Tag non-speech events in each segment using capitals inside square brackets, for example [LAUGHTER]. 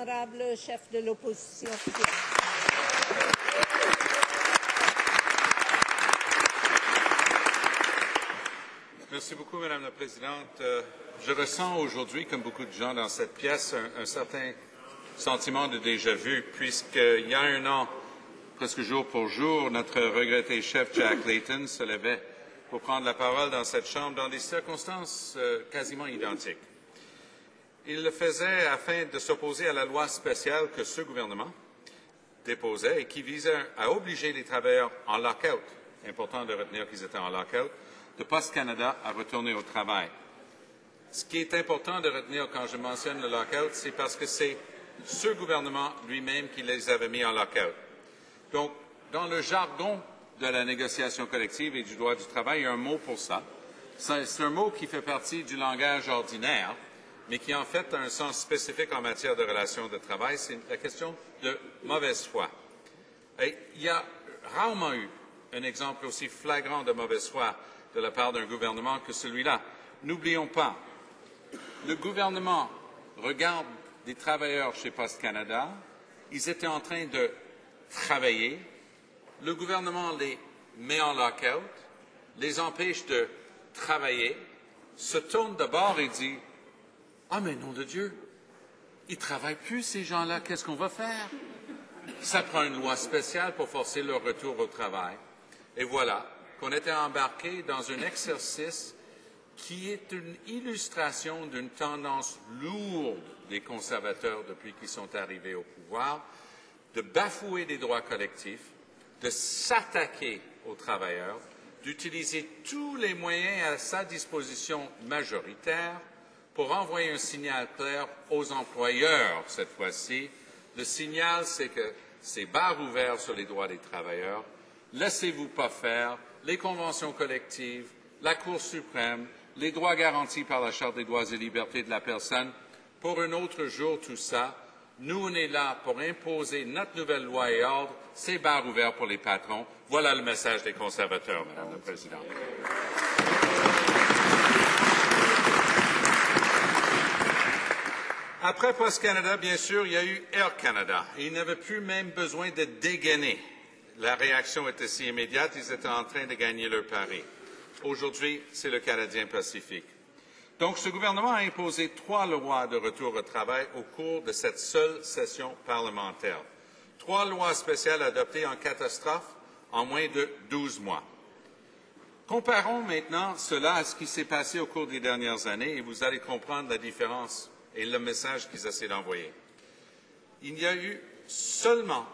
l'honorable chef de l'opposition. Merci beaucoup, Madame la Présidente. Euh, je ressens aujourd'hui, comme beaucoup de gens dans cette pièce, un, un certain sentiment de déjà-vu, puisqu'il y a un an, presque jour pour jour, notre regretté chef Jack [COUGHS] Layton se levait pour prendre la parole dans cette Chambre dans des circonstances euh, quasiment identiques. Il le faisait afin de s'opposer à la loi spéciale que ce gouvernement déposait et qui visait à obliger les travailleurs en lockout, important de retenir qu'ils étaient en lockout, de Post Canada à retourner au travail. Ce qui est important de retenir quand je mentionne le lockout, c'est parce que c'est ce gouvernement lui-même qui les avait mis en lockout. Donc, dans le jargon de la négociation collective et du droit du travail, il y a un mot pour ça. C'est un mot qui fait partie du langage ordinaire, mais qui en fait a un sens spécifique en matière de relations de travail. C'est la question de mauvaise foi. Il y a rarement eu un exemple aussi flagrant de mauvaise foi de la part d'un gouvernement que celui-là. N'oublions pas, le gouvernement regarde des travailleurs chez Post Canada, ils étaient en train de travailler, le gouvernement les met en lockout, les empêche de travailler, se tourne d'abord et dit Ah, mais nom de Dieu, ils ne travaillent plus, ces gens-là, qu'est-ce qu'on va faire? Ça prend une loi spéciale pour forcer leur retour au travail. Et voilà qu'on était embarqué dans un exercice qui est une illustration d'une tendance lourde des conservateurs depuis qu'ils sont arrivés au pouvoir, de bafouer des droits collectifs, de s'attaquer aux travailleurs, d'utiliser tous les moyens à sa disposition majoritaire pour envoyer un signal clair aux employeurs cette fois-ci. Le signal, c'est que c'est barre ouverte sur les droits des travailleurs. Laissez-vous pas faire. Les conventions collectives, la Cour suprême, les droits garantis par la Charte des droits et libertés de la personne. Pour un autre jour, tout ça, nous, on est là pour imposer notre nouvelle loi et ordre. C'est barre ouverte pour les patrons. Voilà le message des conservateurs, Madame la Présidente. Après Post Canada, bien sûr, il y a eu Air Canada. Ils n'avaient plus même besoin de dégainer. La réaction était si immédiate, ils étaient en train de gagner leur pari. Aujourd'hui, c'est le Canadien Pacifique. Donc, ce gouvernement a imposé trois lois de retour au travail au cours de cette seule session parlementaire. Trois lois spéciales adoptées en catastrophe en moins de 12 mois. Comparons maintenant cela à ce qui s'est passé au cours des dernières années et vous allez comprendre la différence et le message qu'ils essaient d'envoyer. Il y a eu seulement,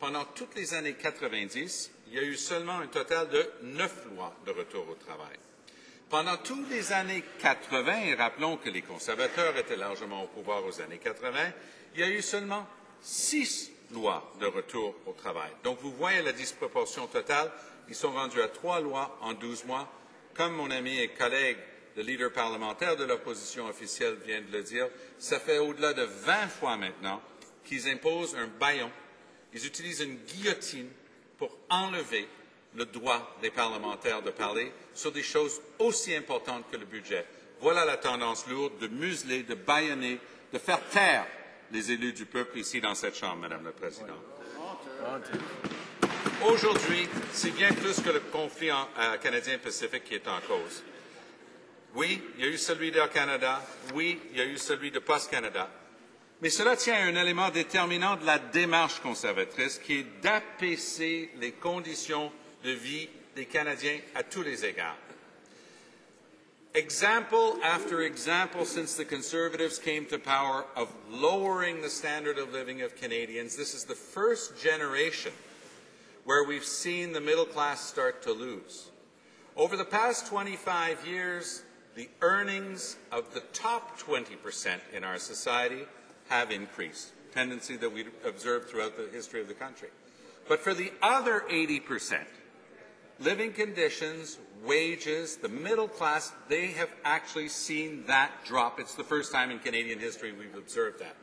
pendant toutes les années 90, il y a eu seulement un total de neuf lois de retour au travail. Pendant toutes les années 80, et rappelons que les conservateurs étaient largement au pouvoir aux années 80, il y a eu seulement six lois de retour au travail. Donc vous voyez la disproportion totale. Ils sont rendus à trois lois en 12 mois. Comme mon ami et collègue, le leader parlementaire de l'opposition officielle vient de le dire, ça fait au-delà de 20 fois maintenant qu'ils imposent un baillon. Ils utilisent une guillotine pour enlever le droit des parlementaires de parler sur des choses aussi importantes que le budget. Voilà la tendance lourde de museler, de bâillonner, de faire taire les élus du peuple ici dans cette Chambre, Madame la Présidente. Aujourd'hui, c'est bien plus que le conflit en, canadien-pacifique qui est en cause. Oui, il y a eu celui d'Air Canada. Oui, il y a eu celui de Postes Canada. Mais cela tient à un élément déterminant de la démarche conservatrice qui est d'apaiser les conditions de vie des Canadiens à tous les égards. Example after example since the Conservatives came to power of lowering the standard of living of Canadians. This is the first generation where we've seen the middle class start to lose. Over the past 25 years, the earnings of the top 20% in our society have increased, tendency that we observed throughout the history of the country. But for the other 80%, living conditions, wages, the middle class, they have actually seen that drop. It's the first time in Canadian history we've observed that.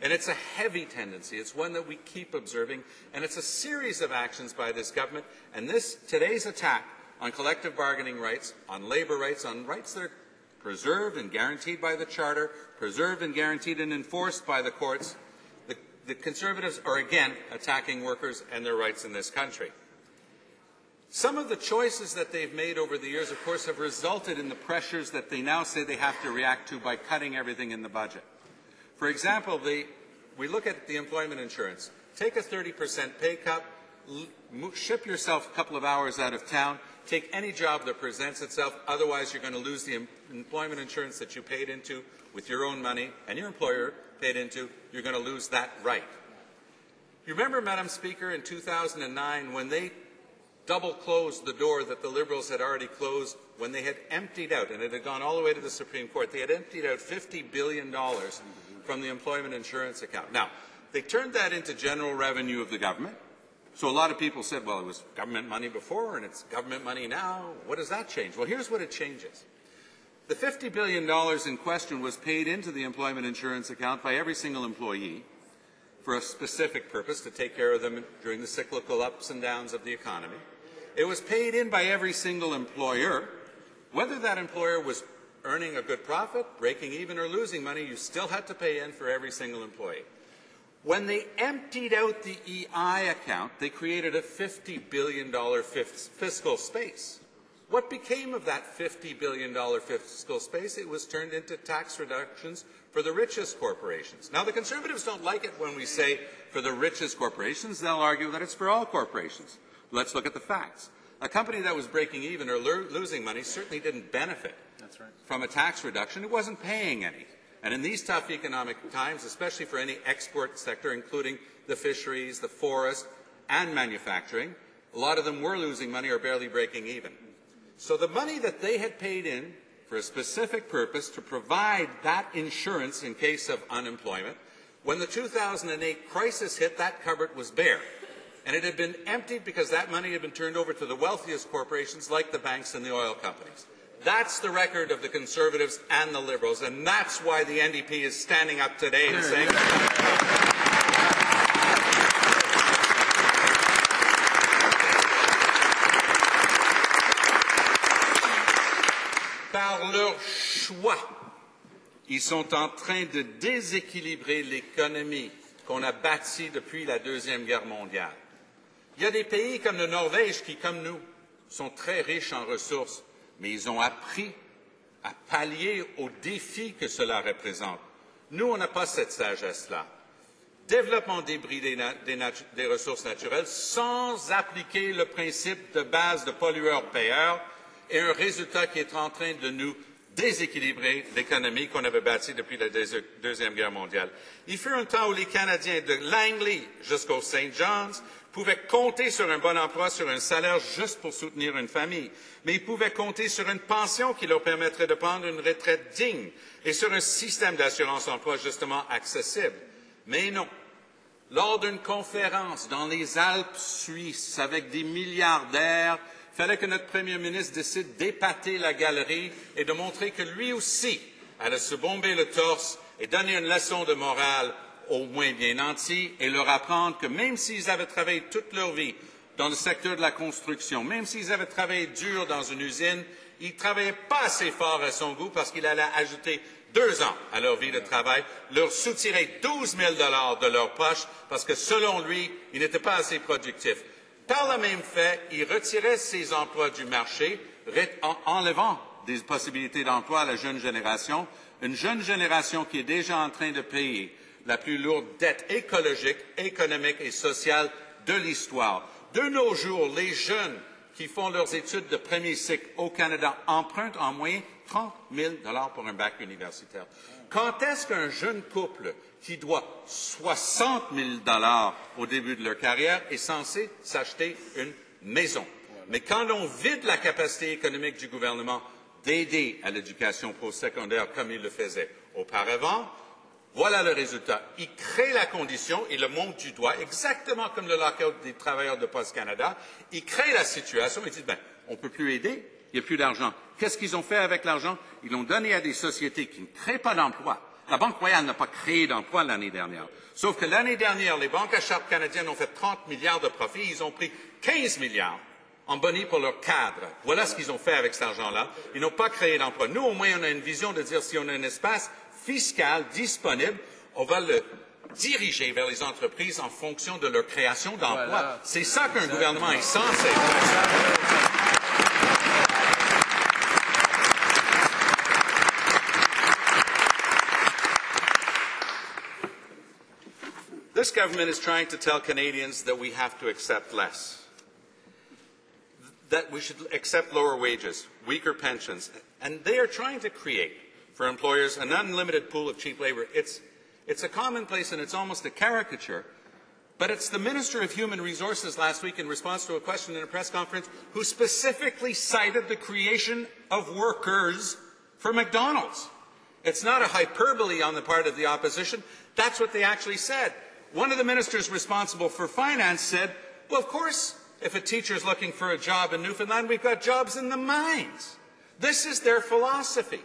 And it's a heavy tendency. It's one that we keep observing, and it's a series of actions by this government. And this today's attack on collective bargaining rights, on labour rights, on rights that are preserved and guaranteed by the Charter, preserved and guaranteed and enforced by the courts, the Conservatives are again attacking workers and their rights in this country. Some of the choices that they've made over the years, of course, have resulted in the pressures that they now say they have to react to by cutting everything in the budget. For example, the, we look at the employment insurance. Take a 30% pay cut, ship yourself a couple of hours out of town, take any job that presents itself, otherwise you're going to lose the employment insurance that you paid into with your own money and your employer paid into, you're going to lose that right. You remember, Madam Speaker, in 2009 when they double closed the door that the Liberals had already closed when they had emptied out, and it had gone all the way to the Supreme Court, they had emptied out $50 billion from the employment insurance account. Now, they turned that into general revenue of the government. So a lot of people said, well, it was government money before and it's government money now. What does that change? Well, here's what it changes. The $50 billion in question was paid into the employment insurance account by every single employee for a specific purpose, to take care of them during the cyclical ups and downs of the economy. It was paid in by every single employer. Whether that employer was earning a good profit, breaking even, or losing money, you still had to pay in for every single employee. When they emptied out the EI account, they created a $50 billion fiscal space. What became of that $50 billion fiscal space? It was turned into tax reductions for the richest corporations. Now, the Conservatives don't like it when we say for the richest corporations. They'll argue that it's for all corporations. Let's look at the facts. A company that was breaking even or lo losing money certainly didn't benefit right. from a tax reduction. It wasn't paying any. And in these tough economic times, especially for any export sector, including the fisheries, the forest, and manufacturing, a lot of them were losing money or barely breaking even. So the money that they had paid in for a specific purpose to provide that insurance in case of unemployment, when the 2008 crisis hit, that cupboard was bare and it had been emptied because that money had been turned over to the wealthiest corporations like the banks and the oil companies. That's the record of the Conservatives and the Liberals, and that's why the NDP is standing up today and saying. Par leur choix, ils sont en train de déséquilibrer l'économie qu'on a bâtie depuis la Deuxième Guerre mondiale. Il y a des pays comme la Norvège qui, comme nous, sont très riches en ressources, mais ils ont appris à pallier aux défis que cela représente. Nous, on n'a pas cette sagesse-là. Développement débris des, des, ressources naturelles sans appliquer le principe de base de pollueur-payeur est un résultat qui est en train de nous déséquilibrer l'économie qu'on avait bâtie depuis la Deuxième Guerre mondiale. Il fut un temps où les Canadiens de Langley jusqu'au St. John's pouvaient compter sur un bon emploi, sur un salaire juste pour soutenir une famille, mais ils pouvaient compter sur une pension qui leur permettrait de prendre une retraite digne et sur un système d'assurance emploi justement accessible. Mais non. Lors d'une conférence dans les Alpes suisses avec des milliardaires, il fallait que notre Premier ministre décide d'épater la galerie et de montrer que lui aussi allait se bomber le torse et donner une leçon de morale au moins bien nantis et leur apprendre que même s'ils avaient travaillé toute leur vie dans le secteur de la construction, même s'ils avaient travaillé dur dans une usine, ils ne travaillaient pas assez fort à son goût parce qu'il allait ajouter deux ans à leur vie de travail, leur soutirer 12 000 dollars de leur poche parce que selon lui, ils n'étaient pas assez productifs. Par le même fait, il retirait ces emplois du marché, en enlevant des possibilités d'emploi à la jeune génération, une jeune génération qui est déjà en train de payer la plus lourde dette écologique, économique et sociale de l'histoire. De nos jours, les jeunes qui font leurs études de premier cycle au Canada empruntent en moyenne 30 000 pour un bac universitaire. Quand est-ce qu'un jeune couple qui doit 60 000 au début de leur carrière est censé s'acheter une maison? Mais quand on vide la capacité économique du gouvernement d'aider à l'éducation postsecondaire comme il le faisait auparavant, voilà le résultat. Il crée la condition, il le montre du doigt, exactement comme le lockout des travailleurs de Post Canada. Il crée la situation et dit, ben, on ne peut plus aider, il n'y a plus d'argent. Qu'est-ce qu'ils ont fait avec l'argent? Ils l'ont donné à des sociétés qui ne créent pas d'emplois. La Banque royale n'a pas créé d'emplois l'année dernière. Sauf que l'année dernière, les banques à charte canadiennes ont fait 30 milliards de profits. Ils ont pris 15 milliards en bonnie pour leurs cadres. Voilà ce qu'ils ont fait avec cet argent-là. Ils n'ont pas créé d'emplois. Nous, au moins, on a une vision de dire si on a un espace fiscal disponible, on va le dirigés vers les entreprises en fonction de leur création d'emplois. Voilà. C'est ça qu'un gouvernement est censé faire. This government is trying to tell Canadians that we have to accept less, that we should accept lower wages, weaker pensions, and they are trying to create for employers an unlimited pool of cheap labor. It's, it's a commonplace and it's almost a caricature, but it's the Minister of Human Resources last week in response to a question in a press conference who specifically cited the creation of workers for McDonald's. It's not a hyperbole on the part of the opposition. That's what they actually said. One of the ministers responsible for finance said, well, of course, if a teacher is looking for a job in Newfoundland, we've got jobs in the mines. This is their philosophy.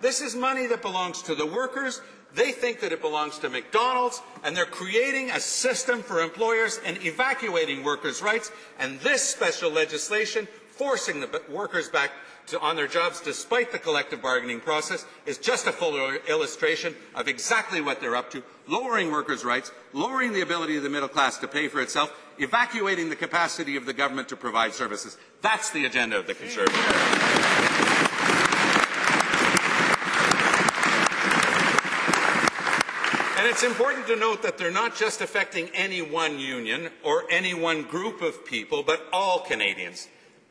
This is money that belongs to the workers. They think that it belongs to McDonald's, and they're creating a system for employers and evacuating workers' rights. And this special legislation, forcing the workers back to, on their jobs despite the collective bargaining process, is just a full illustration of exactly what they're up to lowering workers' rights, lowering the ability of the middle class to pay for itself, evacuating the capacity of the government to provide services. That's the agenda of the Conservatives. And it's important to note that they're not just affecting any one union or any one group of people, but all Canadians.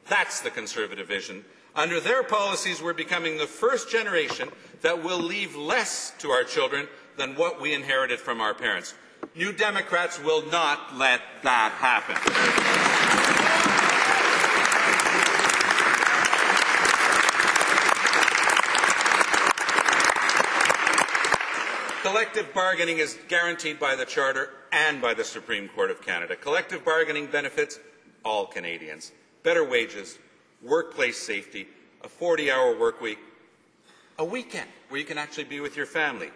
That's the Conservative vision. Under their policies, we're becoming the first generation that will leave less to our children than what we inherited from our parents. New Democrats will not let that happen. Collective bargaining is guaranteed by the Charter and by the Supreme Court of Canada. Collective bargaining benefits all Canadians. Better wages, workplace safety, a 40-hour work week, a weekend where you can actually be with your family.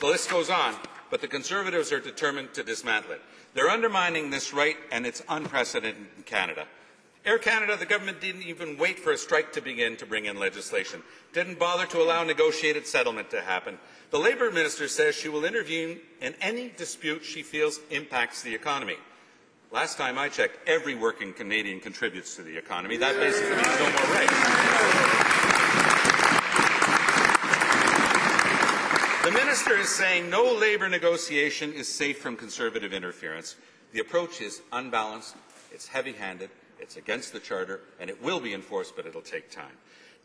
The list goes on, but the Conservatives are determined to dismantle it. They're undermining this right, and it's unprecedented in Canada. Air Canada, the government didn't even wait for a strike to begin to bring in legislation, didn't bother to allow negotiated settlement to happen. The Labour Minister says she will intervene in any dispute she feels impacts the economy. Last time I checked, every working Canadian contributes to the economy. That basically means no more rights. The minister is saying no labour negotiation is safe from conservative interference. The approach is unbalanced, it's heavy-handed, it's against the Charter, and it will be enforced, but it'll take time.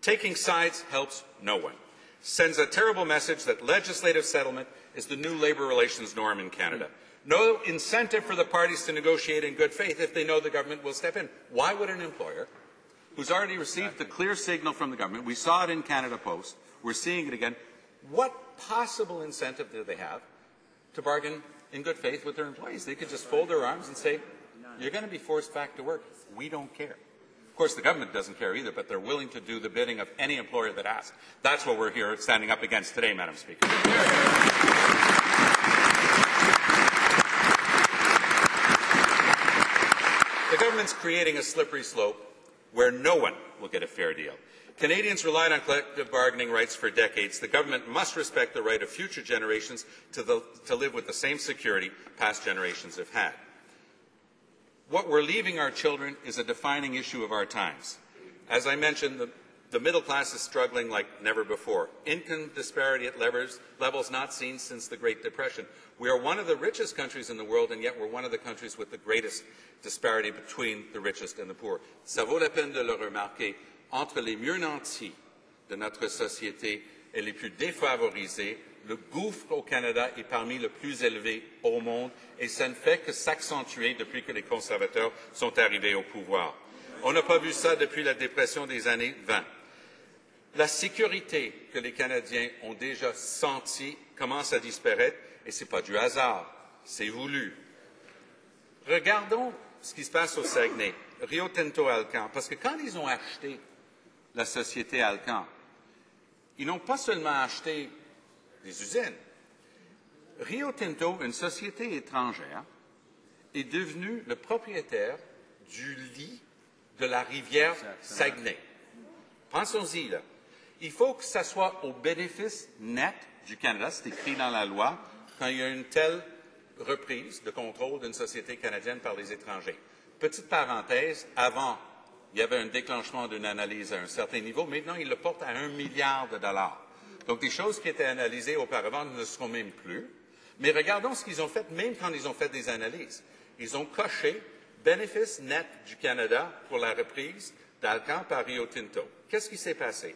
Taking sides helps no one. Sends a terrible message that legislative settlement is the new labour relations norm in Canada. No incentive for the parties to negotiate in good faith if they know the government will step in. Why would an employer who's already received the clear signal from the government, we saw it in Canada Post, we're seeing it again, what possible incentive do they have to bargain in good faith with their employees? They could just fold their arms and say, you're going to be forced back to work. We don't care. Of course, the government doesn't care either, but they're willing to do the bidding of any employer that asks. That's what we're here standing up against today, Madam Speaker. The government's creating a slippery slope where no one will get a fair deal. Canadians relied on collective bargaining rights for decades. The government must respect the right of future generations to, the, to live with the same security past generations have had. What we're leaving our children is a defining issue of our times. As I mentioned, the, the middle class is struggling like never before. Income disparity at levels, levels not seen since the Great Depression. We are one of the richest countries in the world, and yet we're one of the countries with the greatest disparity between the richest and the poor. Ça vaut la peine de le remarquer. Entre les mieux nantis de notre société et les plus défavorisés, le gouffre au Canada est parmi les plus élevés au monde et ça ne fait que s'accentuer depuis que les conservateurs sont arrivés au pouvoir. On n'a pas vu ça depuis la dépression des années 20. La sécurité que les Canadiens ont déjà sentie commence à disparaître et ce n'est pas du hasard, c'est voulu. Regardons ce qui se passe au Saguenay, Rio Tinto Alcan, parce que quand ils ont acheté la société Alcan, ils n'ont pas seulement acheté des usines. Rio Tinto, une société étrangère, est devenu le propriétaire du lit de la rivière Saguenay. Pensons-y, là. Il faut que ça soit au bénéfice net du Canada, c'est écrit dans la loi, quand il y a une telle reprise de contrôle d'une société canadienne par les étrangers. Petite parenthèse, avant, il y avait un déclenchement d'une analyse à un certain niveau. Maintenant, ils le portent à un milliard de dollars. Donc, des choses qui étaient analysées auparavant ne seront même plus. Mais regardons ce qu'ils ont fait, même quand ils ont fait des analyses. Ils ont coché bénéfice net du Canada pour la reprise d'Alcan par Rio Tinto. Qu'est-ce qui s'est passé?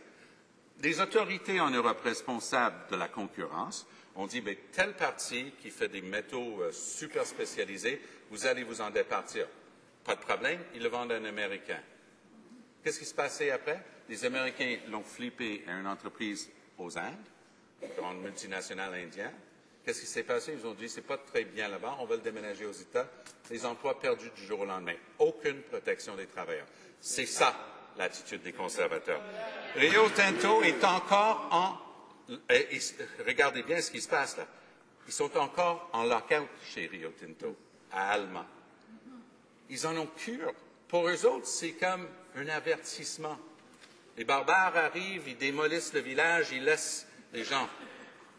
Les autorités en Europe responsables de la concurrence ont dit, mais telle partie qui fait des métaux euh, super spécialisés, vous allez vous en départir. Pas de problème, ils le vendent à un Américain. Qu'est-ce qui s'est passé après? Les Américains l'ont flippé à une entreprise aux Indes, une grande multinationale indienne. Qu'est-ce qui s'est passé? Ils ont dit, c'est pas très bien là-bas, on va le déménager aux États. Les emplois perdus du jour au lendemain. Aucune protection des travailleurs. C'est ça, l'attitude des conservateurs. Rio Tinto est encore en... et- et- regardez bien ce qui se passe là. Ils sont encore en lockout chez Rio Tinto, à Alma. Ils en ont cure. Pour eux autres, c'est comme un avertissement. Les barbares arrivent, ils démolissent le village, ils laissent les gens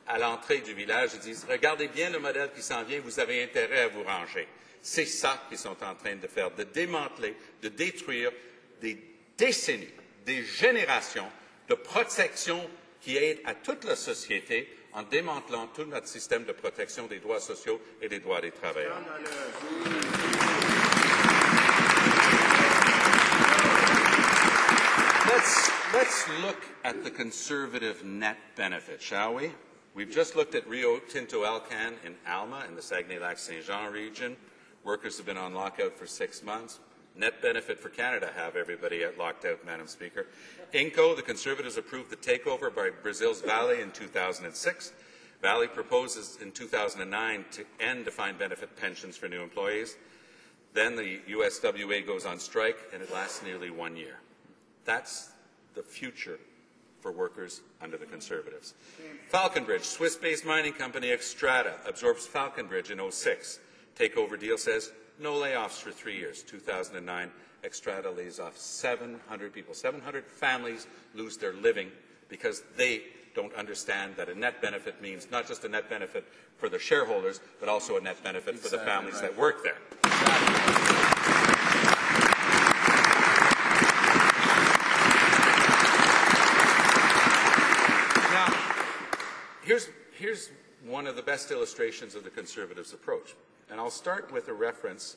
à l'entrée du village et disent Regardez bien le modèle qui s'en vient, vous avez intérêt à vous ranger. C'est ça qu'ils sont en train de faire, de démanteler, de détruire des décennies, des générations de protection qui aident à toute la société en démantelant tout notre système de protection des droits sociaux et des droits des travailleurs. Let's, let's look at the conservative net benefit, shall we? We've just looked at Rio Tinto Alcan in Alma in the Saguenay-Lac-Saint-Jean region. Workers have been on lockout for six months. Net benefit for Canada have everybody locked out, Madam Speaker. INCO, the Conservatives approved the takeover by Brazil's Vale in 2006. Vale proposes in 2009 to end defined benefit pensions for new employees. Then the USWA goes on strike, and it lasts nearly one year. That's the future for workers under the Conservatives. Falconbridge, Swiss-based mining company Xstrata, absorbs Falconbridge in 06. Takeover deal says no layoffs for three years. 2009, Xstrata lays off 700 people. 700 families lose their living because they don't understand that a net benefit means not just a net benefit for the shareholders, but also a net benefit for the families that work there. Now, here's, here's one of the best illustrations of the Conservatives' approach. And I'll start with a reference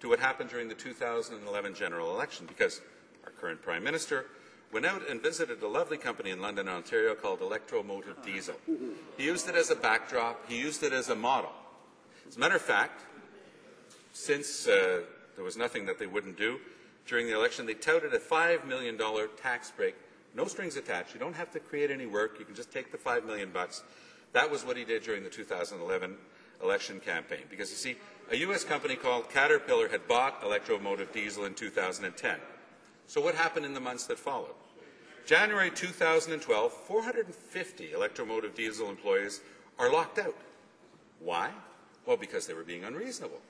to what happened during the 2011 general election, because our current Prime Minister went out and visited a lovely company in London, Ontario called Electromotive Diesel. He used it as a backdrop, he used it as a model. As a matter of fact, since uh, there was nothing that they wouldn't do during the election, they touted a $5 million tax break, no strings attached. You don't have to create any work. You can just take the 5 million bucks. That was what he did during the 2011 election campaign. Because you see, a U.S. company called Caterpillar had bought Electromotive Diesel in 2010. So what happened in the months that followed? January 2012, 450 Electromotive Diesel employees are locked out. Why? Well, because they were being unreasonable.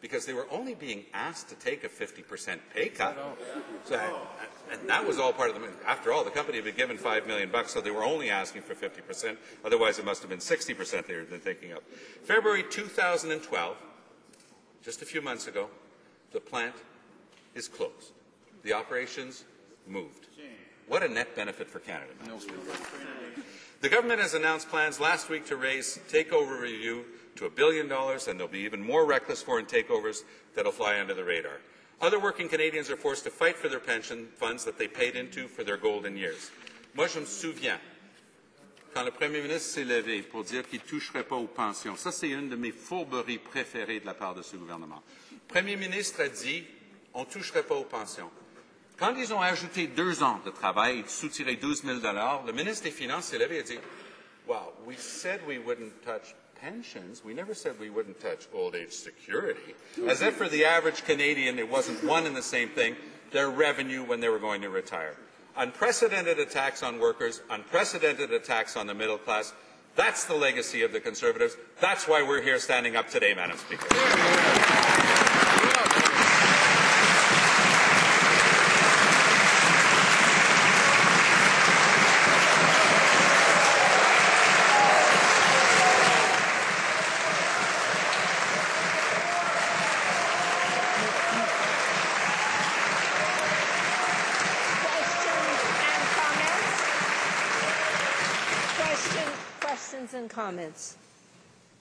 Because they were only being asked to take a 50% pay cut. So, and that was all part of the. After all, the company had been given five million bucks, so they were only asking for 50%. Otherwise, it must have been 60% they were thinking of. February 2012, just a few months ago, the plant is closed. The operations moved. What a net benefit for Canada. No. The government has announced plans last week to raise takeover review to a billion dollars, and there'll be even more reckless foreign takeovers that'll fly under the radar. Other working Canadians are forced to fight for their pension funds that they paid into for their golden years. Moi, je me souviens, quand le premier ministre s'est levé pour dire qu'il toucherait pas aux pensions, ça c'est une de mes fourberies préférées de la part de ce gouvernement. Le premier ministre a dit, on toucherait pas aux pensions. Quand ils ont ajouté deux ans de travail et soutiré 12 000 le ministre des Finances s'est levé et a dit Wow, we said we wouldn't touch pensions. We never said we wouldn't touch old age security. As if for the average Canadian, it wasn't one and the same thing their revenue when they were going to retire. Unprecedented attacks on workers, unprecedented attacks on the middle class. That's the legacy of the Conservatives. That's why we're here standing up today, Madam Speaker. Comments.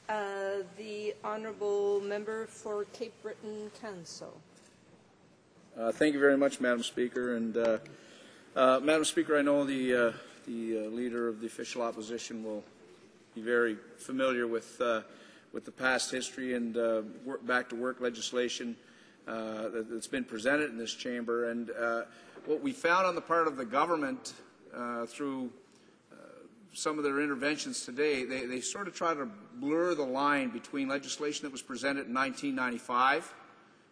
Uh, the honourable member for Cape Breton-Canso. Uh, Thank you very much, Madam Speaker. And, uh, uh, Madam Speaker, I know the, uh, the uh, leader of the official opposition will be very familiar with, with the past history and work, back to work legislation that- that's been presented in this chamber. And what we found on the part of the government through some of their interventions today, they, they sort of try to blur the line between legislation that was presented in 1995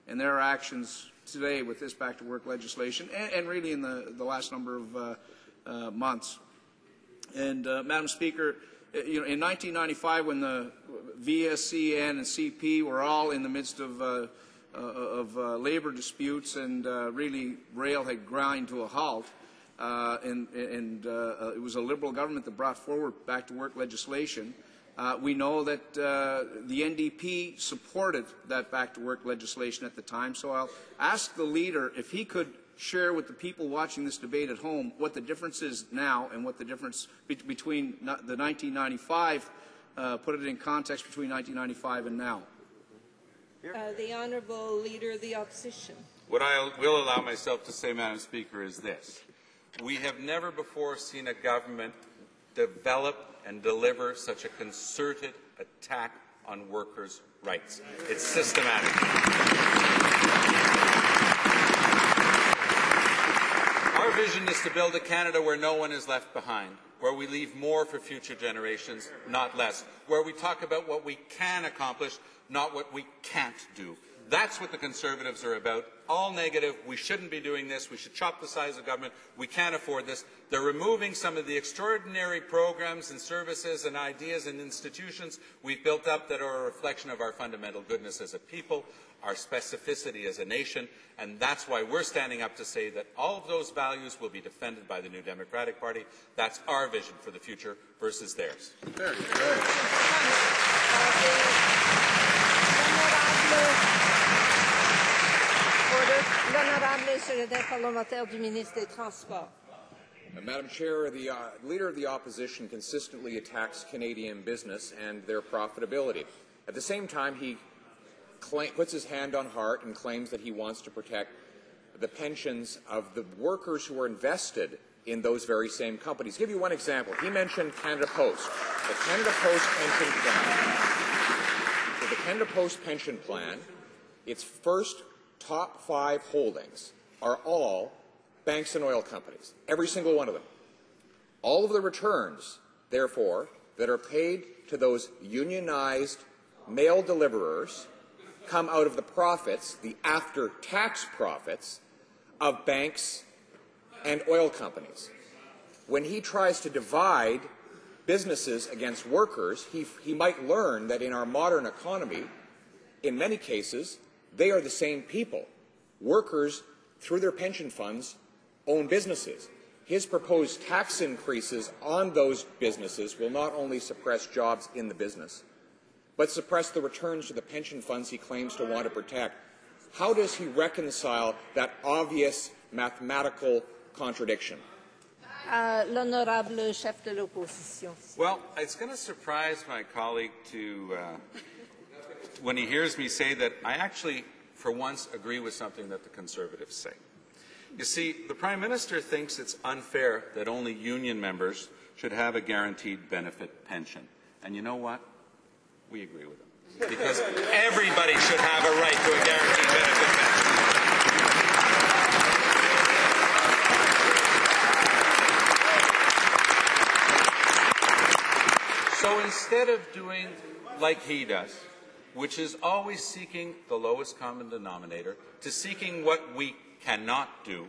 and their actions today with this back to work legislation and, and really in the, the last number of uh, uh, months. And uh, Madam Speaker, uh, you know, in 1995, when the VSCN and CP were all in the midst of, uh, uh, of labor disputes and really rail had ground to a halt, uh, and, and uh, uh, it was a Liberal government that brought forward back to work legislation. Uh, we know that uh, the NDP supported that back to work legislation at the time, so I'll ask the leader if he could share with the people watching this debate at home what the difference is now and what the difference be- between the 1995, uh, put it in context between 1995 and now. Uh, the honourable leader of the opposition. What I will allow myself to say, Madam Speaker, is this. We have never before seen a government develop and deliver such a concerted attack on workers' rights. It's systematic. Our vision is to build a Canada where no one is left behind, where we leave more for future generations, not less, where we talk about what we can accomplish, not what we can't do. That's what the Conservatives are about. All negative. We shouldn't be doing this. We should chop the size of government. We can't afford this. They're removing some of the extraordinary programs and services and ideas and institutions we've built up that are a reflection of our fundamental goodness as a people, our specificity as a nation, and that's why we're standing up to say that all of those values will be defended by the New Democratic Party. That's our vision for the future versus theirs. Parlementaire du ministre des Transports. Uh, Madam Chair, the uh, Leader of the Opposition consistently attacks Canadian business and their profitability. At the same time, he puts his hand on heart and claims that he wants to protect the pensions of the workers who are invested in those very same companies. I'll give you one example. He mentioned Canada Post. The Canada Post pension plan. So the Canada Post pension plan, its first top five holdings are all banks and oil companies, every single one of them. All of the returns, therefore, that are paid to those unionized mail deliverers come out of the profits, the after tax profits, of banks and oil companies. When he tries to divide businesses against workers, he, he might learn that in our modern economy, in many cases, they are the same people. Workers, through their pension funds, own businesses. His proposed tax increases on those businesses will not only suppress jobs in the business, but suppress the returns to the pension funds he claims to want to protect. How does he reconcile that obvious mathematical contradiction? Uh, L'honorable chef de l'opposition. Well, it's going to surprise my colleague to uh, when he hears me say that I actually, for once, agree with something that the Conservatives say. You see, the Prime Minister thinks it's unfair that only union members should have a guaranteed benefit pension. And you know what? We agree with him. Because everybody should have a right to a guaranteed benefit pension. So instead of doing like he does, which is always seeking the lowest common denominator, to seeking what we cannot do,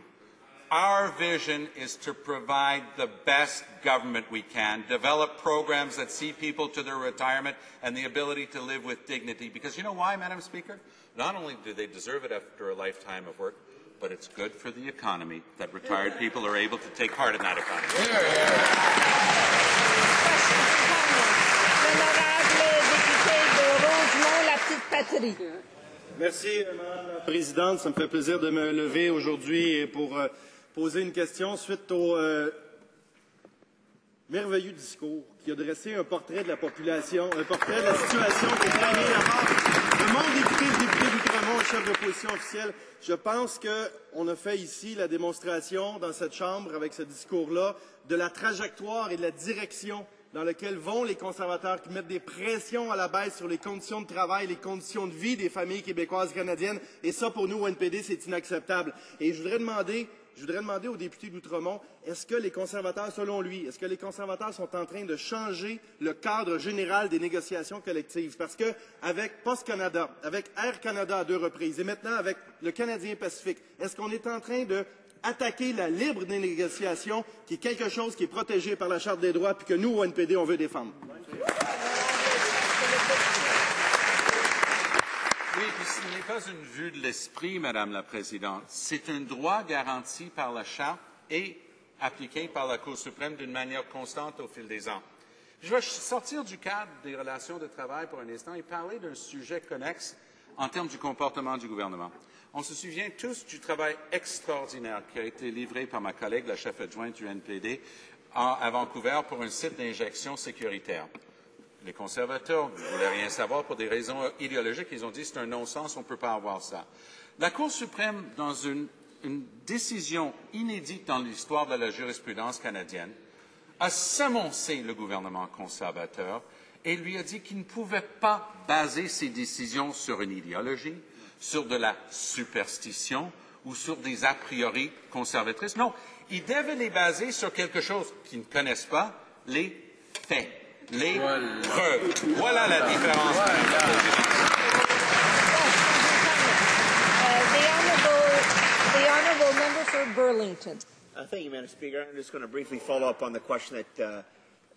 our vision is to provide the best government we can, develop programs that see people to their retirement and the ability to live with dignity. Because you know why, Madam Speaker? Not only do they deserve it after a lifetime of work, but it's good for the economy that retired people are able to take part in that economy. Questions to comments. La. Merci, Madame la Présidente. Ça me fait plaisir de me lever aujourd'hui pour euh, poser une question suite au euh, merveilleux discours qui a dressé un portrait de la population, un portrait de la situation qui est très bien d'abord. Le monde député, député d'Outremont, chef d'opposition officielle, je pense qu'on a fait ici la démonstration dans cette Chambre, avec ce discours-là, de la trajectoire et de la direction dans laquelle vont les conservateurs qui mettent des pressions à la baisse sur les conditions de travail, les conditions de vie des familles québécoises canadiennes. Et ça, pour nous, au NPD, c'est inacceptable. Et je voudrais demander je voudrais demander aux députés d'Outremont, est-ce que les conservateurs, selon lui, est-ce que les conservateurs sont en train de changer le cadre général des négociations collectives? Parce que avec Post Canada, avec Air Canada à deux reprises, et maintenant avec le Canadien Pacifique, est-ce qu'on est en train de attaquer la libre des négociations, qui est quelque chose qui est protégé par la Charte des droits, puis que nous, au NPD, on veut défendre? Oui, puis ce n'est pas une vue de l'esprit, Madame la Présidente. C'est un droit garanti par la Charte et appliqué par la Cour suprême d'une manière constante au fil des ans. Je vais sortir du cadre des relations de travail pour un instant et parler d'un sujet connexe en termes du comportement du gouvernement. On se souvient tous du travail extraordinaire qui a été livré par ma collègue, la chef adjointe du NPD, à Vancouver pour un site d'injection sécuritaire. Les conservateurs ne voulaient rien savoir pour des raisons idéologiques. Ils ont dit c'est un non-sens, on ne peut pas avoir ça. La Cour suprême, dans une, décision inédite dans l'histoire de la jurisprudence canadienne, a semoncé le gouvernement conservateur et lui a dit qu'il ne pouvait pas baser ses décisions sur une idéologie, sur de la superstition ou sur des a priori conservatrices. Non, il devait les baser sur quelque chose qu'ils ne connaissent pas, les faits les preuves. Voilà la différence. Uh, for Burlington. Uh, thank you, Madam Speaker. I'm just going to briefly follow up on the question that uh,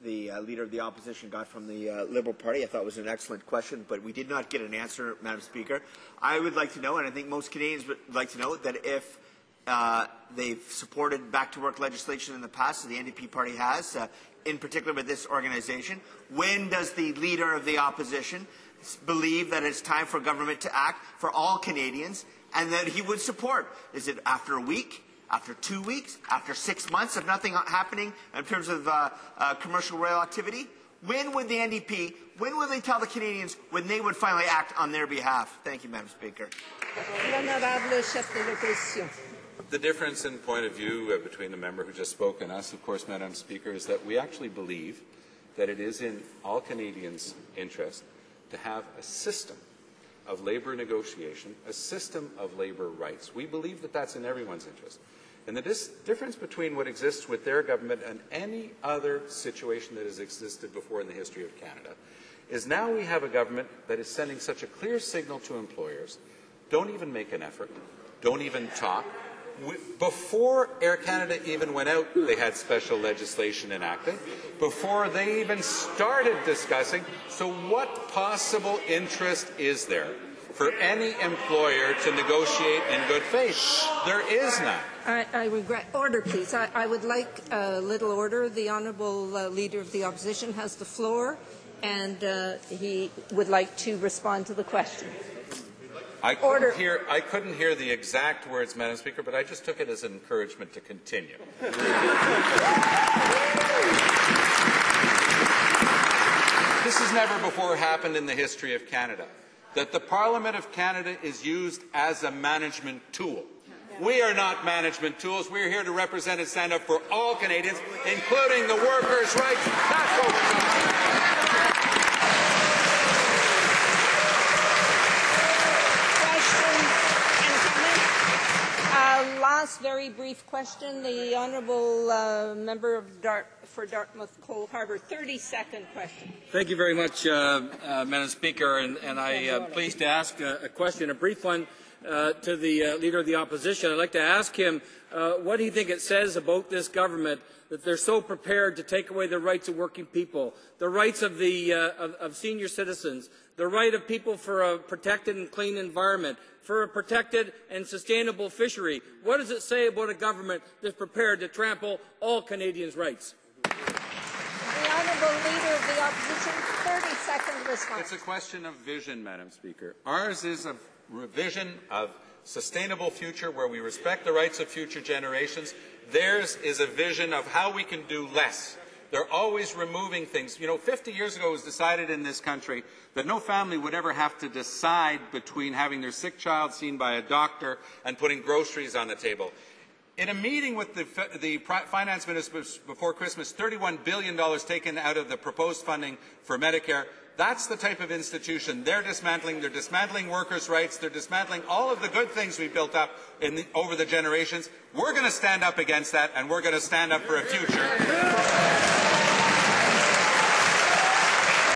the uh, Leader of the Opposition got from the uh, Liberal Party. I thought it was an excellent question, but we did not get an answer, Madam Speaker. I would like to know, and I think most Canadians would like to know, that if uh, they've supported back-to-work legislation in the past, so the NDP party has, uh, in particular with this organization. When does the leader of the opposition believe that it's time for government to act for all Canadians and that he would support? Is it after a week? After two weeks? After six months of nothing happening in terms of uh, uh, commercial rail activity? When would the NDP, when would they tell the Canadians when they would finally act on their behalf? Thank you, Madam Speaker. L'honorable chef. The difference in point of view uh, between the member who just spoke and us, of course, Madam Speaker, is that we actually believe that it is in all Canadians' interest to have a system of labour negotiation, a system of labour rights. We believe that that's in everyone's interest. And the difference between what exists with their government and any other situation that has existed before in the history of Canada is now we have a government that is sending such a clear signal to employers don't even make an effort, don't even talk, before Air Canada even went out, they had special legislation enacted. Before they even started discussing, so what possible interest is there for any employer to negotiate in good faith? There is none. I, I regret. Order, please. I, I, would like a little order. The Honourable uh, Leader of the Opposition has the floor, and uh, he would like to respond to the question. I couldn't, Order. Hear, I couldn't hear the exact words, Madam Speaker, but I just took it as an encouragement to continue. this has never before happened in the history of Canada, that the Parliament of Canada is used as a management tool. We are not management tools. We're here to represent and stand up for all Canadians, including the workers' rights. That's what we're doing. last very brief question. The honourable uh, member of Dart for Dartmouth Cole Harbour, 30-second question. Thank you very much, uh, uh, Madam Speaker, and, and I am uh, pleased to ask a, a, question, a brief one, uh, to the uh, Leader of the Opposition. I'd like to ask him what do you think it says about this government that they're so prepared to take away the rights of working people, the rights of, the, of, of senior citizens, the right of people for a protected and clean environment, for a protected and sustainable fishery. What does it say about a government that's prepared to trample all Canadians' rights? The Honourable Leader of the Opposition, 30 second response. It's a question of vision, Madam Speaker. Ours is a vision of sustainable future where we respect the rights of future generations. Theirs is a vision of how we can do less They're always removing things. You know, 50 years ago it was decided in this country that no family would ever have to decide between having their sick child seen by a doctor and putting groceries on the table. In a meeting with the, the finance ministers before Christmas, $31 billion taken out of the proposed funding for Medicare. That's the type of institution they're dismantling. They're dismantling workers' rights. They're dismantling all of the good things we built up the, over the generations. We're going to stand up against that, and we're going to stand up for a future.